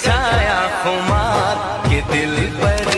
छाया खुमार के दिल पर